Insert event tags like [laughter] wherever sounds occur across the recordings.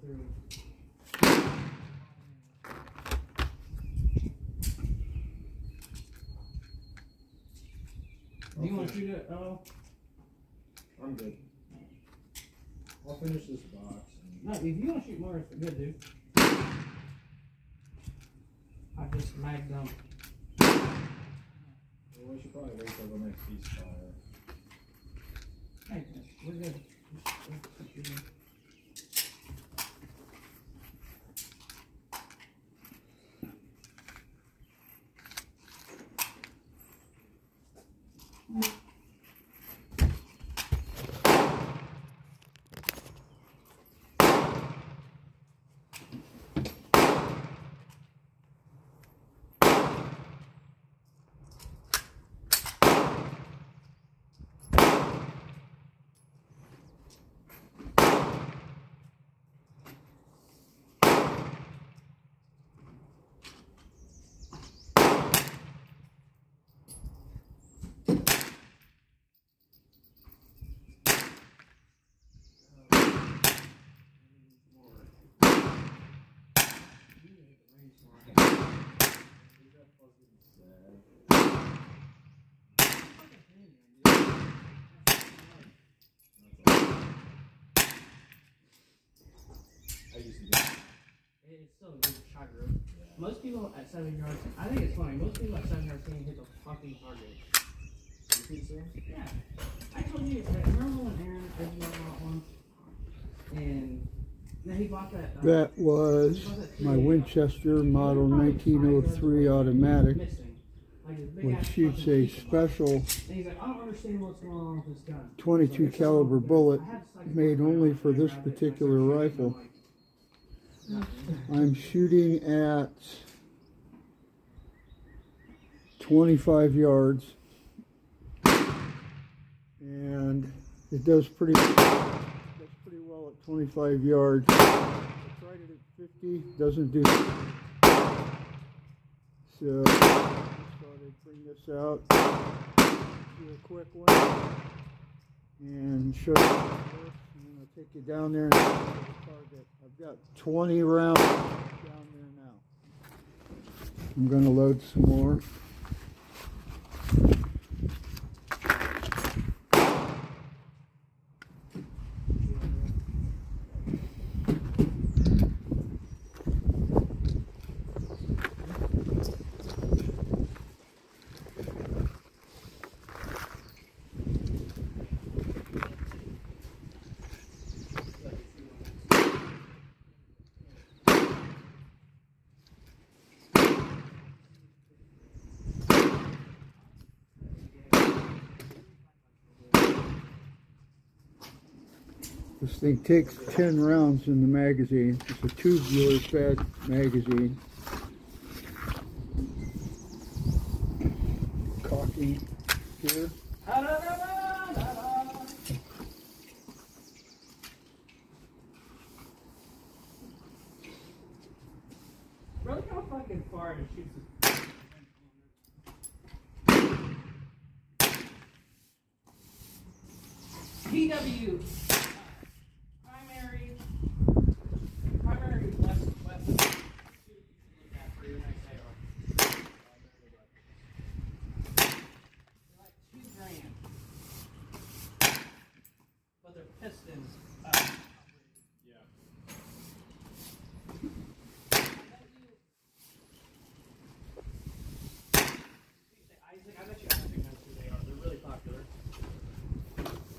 going through. Do you want to shoot it at all? I'm good. I'll finish this box. and- No, if you want to shoot more, it's good, dude. I just mag them. Well, we should probably wait till the next ceasefire. Hey, we're good. Just- just keep shooting. I used to do it. It's still a good shot group. Most people at seven yards, I think it's funny. Most people at seven yards can't hit the fucking target. You think so? Yeah, I told you. That, remember when Aaron one, and then he bought that. Uh, That was bought that my Winchester model 1903 automatic, Missing. Which shoots a special And he's like, I don't understand what's going on with this gun. 22 caliber bullet I had to psych made only for this grabbed it, and I particular rifle. I'm [laughs] I'm shooting at 25 yards and it does pretty does pretty well at 25 yards. I tried it at 50, doesn't do so Thought I'd bring this out, do a quick one and show you how it works. And I'll take you down there and target. I've got 20 rounds down there now. I'm going to load some more. This thing takes 10 rounds in the magazine. It's a tubular fed magazine. Cocking here. PW primary primary west west shoot you should look at for your next AR. They're like two grand. But they're pistons. Uh, Yeah. Isaac, I bet you Isaac knows who they are. They're really popular.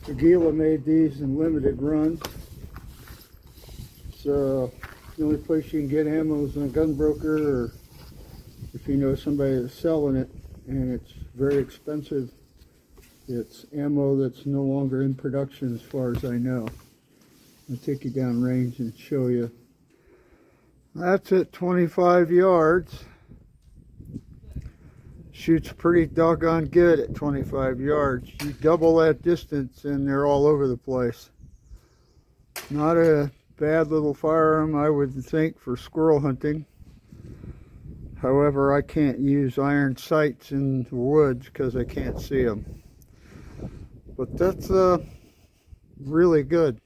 Aguila made these in limited runs. So the only place you can get ammo is in a gun broker or if you know somebody that's selling it and it's very expensive. It's ammo that's no longer in production as far as I know. I'll take you down range and show you. That's at 25 yards. Shoots pretty doggone good at 25 yards. You double that distance and they're all over the place. Not a bad little firearm, I would think, for squirrel hunting. However, I can't use iron sights in the woods because I can't see them. But that's uh, really good.